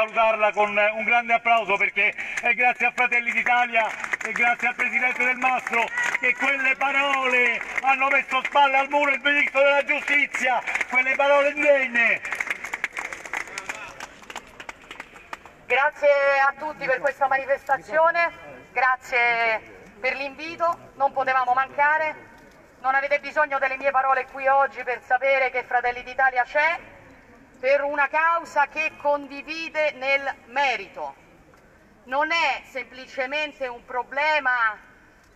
salutarla con un grande applauso perché è grazie a Fratelli d'Italia e grazie al Presidente del Mastro che quelle parole hanno messo spalle al muro il Ministro della Giustizia, quelle parole indegne. Grazie a tutti per questa manifestazione, grazie per l'invito, non potevamo mancare, non avete bisogno delle mie parole qui oggi per sapere che Fratelli d'Italia c'è, per una causa che condivide nel merito. Non è semplicemente un problema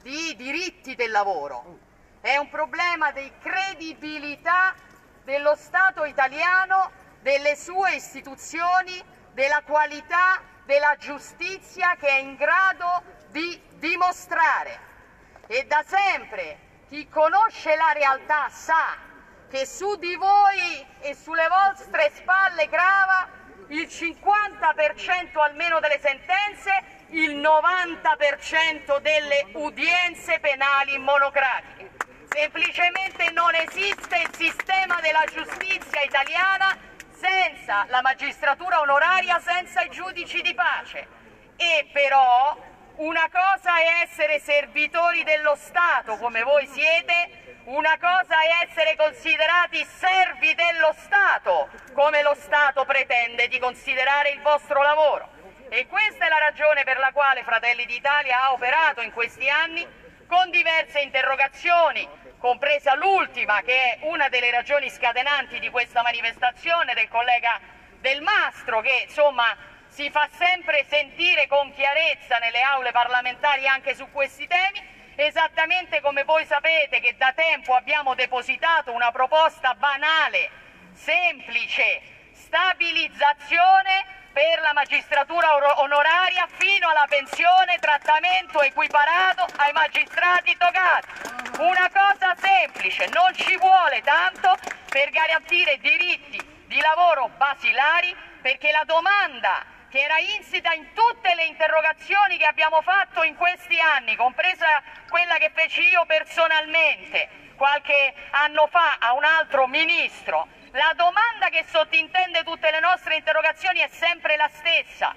di diritti del lavoro, è un problema di credibilità dello Stato italiano, delle sue istituzioni, della qualità della giustizia che è in grado di dimostrare. E da sempre chi conosce la realtà sa che su di voi e sulle vostre spalle grava il 50% almeno delle sentenze, il 90% delle udienze penali monocratiche. Semplicemente non esiste il sistema della giustizia italiana senza la magistratura onoraria, senza i giudici di pace. E però una cosa è essere servitori dello Stato come voi siete una cosa è essere considerati servi dello Stato, come lo Stato pretende di considerare il vostro lavoro. E questa è la ragione per la quale Fratelli d'Italia ha operato in questi anni con diverse interrogazioni, compresa l'ultima che è una delle ragioni scatenanti di questa manifestazione del collega Del Mastro che insomma si fa sempre sentire con chiarezza nelle aule parlamentari anche su questi temi esattamente come voi sapete che da tempo abbiamo depositato una proposta banale, semplice, stabilizzazione per la magistratura onoraria fino alla pensione, trattamento equiparato ai magistrati togati. Una cosa semplice, non ci vuole tanto per garantire diritti di lavoro basilari perché la domanda che era insita in tutte le interrogazioni che abbiamo fatto in questi anni, compresa quella che feci io personalmente qualche anno fa a un altro ministro. La domanda che sottintende tutte le nostre interrogazioni è sempre la stessa.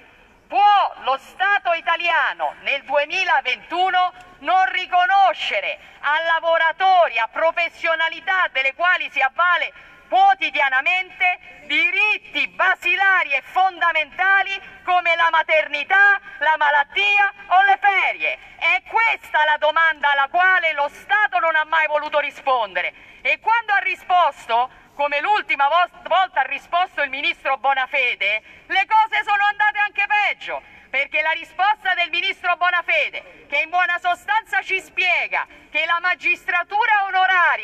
Può lo Stato italiano nel 2021 non riconoscere a lavoratori, a professionalità delle quali si avvale quotidianamente diritti basilari e fondamentali come la maternità, la malattia o le ferie. È questa la domanda alla quale lo Stato non ha mai voluto rispondere. E quando ha risposto, come l'ultima volta ha risposto il ministro Bonafede, le cose sono andate anche peggio perché la risposta del ministro Bonafede, che in buona sostanza ci spiega che la magistratura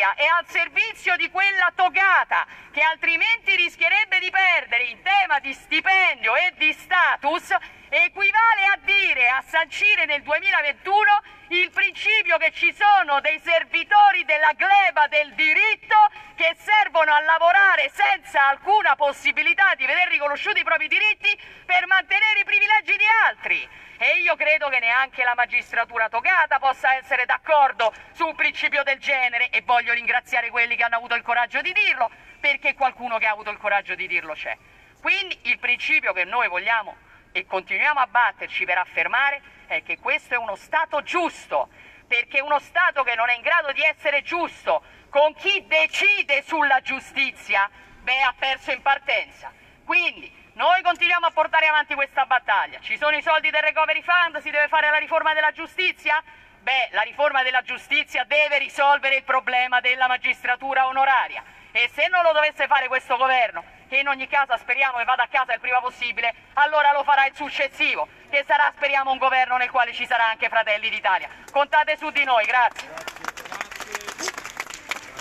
onoraria è al servizio di quella togata, che altrimenti rischierebbe di perdere in tema di stipendio e di status, equivale a dire, a sancire nel 2021 il principio che ci sono dei servitori della gleba del diritto che servono a lavorare senza alcuna possibilità di vedere riconosciuti i propri diritti per mantenere i privilegi di altri. E io credo che neanche la magistratura togata possa essere d'accordo su un principio del genere e voglio ringraziare quelli che hanno avuto il coraggio di dirlo, perché qualcuno che ha avuto il coraggio di dirlo c'è. Quindi il principio che noi vogliamo e continuiamo a batterci per affermare è che questo è uno Stato giusto, perché uno Stato che non è in grado di essere giusto con chi decide sulla giustizia, beh, ha perso in partenza. Quindi noi continuiamo a portare avanti questa battaglia. Ci sono i soldi del Recovery Fund, si deve fare la riforma della giustizia? Beh, la riforma della giustizia deve risolvere il problema della magistratura onoraria e se non lo dovesse fare questo governo, che in ogni caso speriamo che vada a casa il prima possibile, allora lo farà il successivo, che sarà speriamo un governo nel quale ci sarà anche Fratelli d'Italia. Contate su di noi, grazie.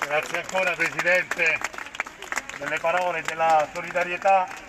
Grazie ancora Presidente delle parole della solidarietà